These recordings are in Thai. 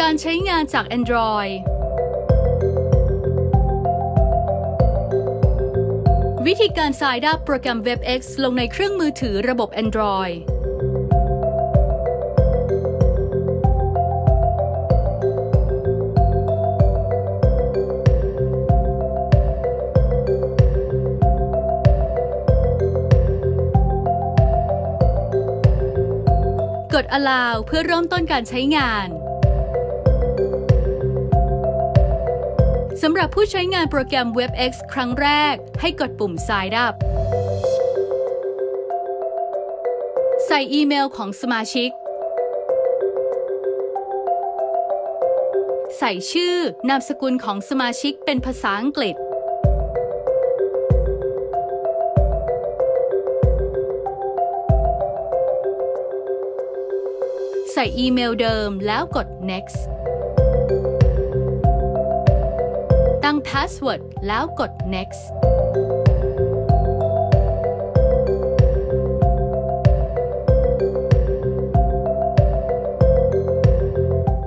การใช้งานจาก Android วิธีการ Sign up โปรแกรม WebEx ลงในเครื่องมือถือระบบ Android กด allow เพื่อเริ่มต้นการใช้งานสำหรับผู้ใช้งานโปรแกรม WebEx ครั้งแรก ให้กดปุ่ม Sign up ใส่อีเมลของสมาชิก ใส่ชื่อนามสกุลของสมาชิกเป็นภาษาอังกฤษ ใส่อีเมลเดิมแล้วกด next ตั้ง password แล้วกด next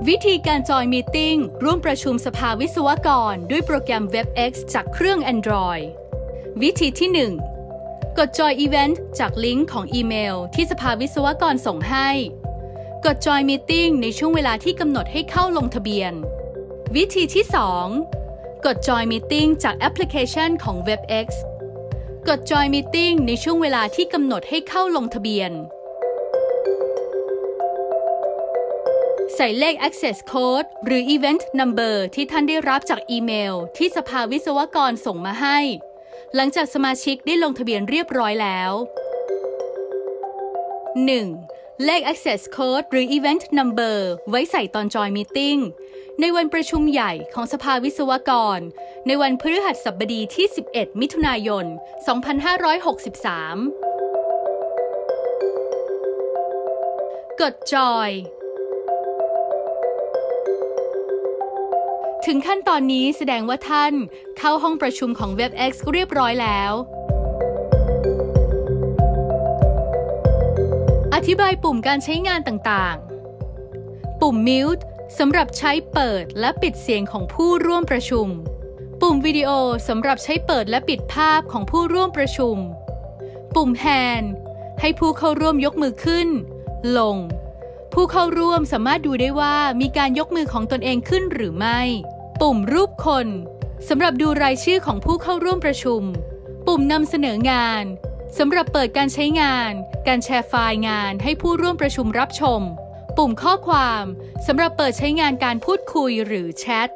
วิธีการ join meeting ร่วมประชุมสภาวิศวกร ด้วยโปรแกรม WebEx จากเครื่อง Android วิธีที่ 1 กด join event จากลิงก์ของอีเมล ที่สภาวิศวกรส่งให้ กด join meeting ในช่วงเวลาที่กำหนดให้เข้าลงทะเบียน วิธีที่ 2 กด join meeting จากแอปพลิเคชันของ WebEx กด join meeting ในช่วงเวลาที่กำหนดให้เข้าลงทะเบียน ใส่เลข access code หรือ event number ที่ท่านได้รับจากอีเมล ที่สภาวิศวกรส่งมาให้ หลังจากสมาชิกได้ลงทะเบียนเรียบร้อยแล้ว 1. เลข access code หรือ event number ไว้ใส่ตอนจอยมีติ้งในวันประชุมใหญ่ของสภาวิศวกร ในวันพฤหัสบดีที่ 11 มิถุนายน 2563 กดจอย ถึงขั้นตอนนี้แสดงว่าท่านเข้าห้องประชุมของ WebEx เรียบร้อยแล้ว ธิบายปุ่มการใช้งานต่างๆ ปุ่ม Mute สำหรับใช้เปิดและปิดเสียงของผู้ร่วมประชุม ปุ่มวิดีโอสำหรับใช้เปิดและปิดภาพของผู้ร่วมประชุม ปุ่ม Hand ให้ผู้เข้าร่วมยกมือขึ้น ลง ผู้เข้าร่วมสามารถดูได้ว่ามีการยกมือของตนเองขึ้นหรือไม่ ปุ่มรูปคนสำหรับดูรายชื่อของผู้เข้าร่วมประชุม ปุ่มนำเสนองาน สำหรับเปิดการใช้งาน การแชร์ไฟล์งานให้ผู้ร่วมประชุมรับชม ปุ่มข้อความสำหรับเปิดใช้งานการพูดคุยหรือแชท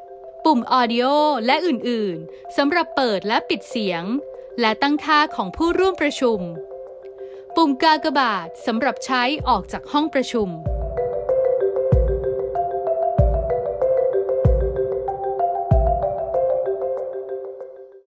ปุ่ม Audio และอื่น ๆ สำหรับเปิดและปิดเสียง และตั้งค่าของผู้ร่วมประชุม ปุ่มกากบาทสำหรับใช้ออกจากห้องประชุม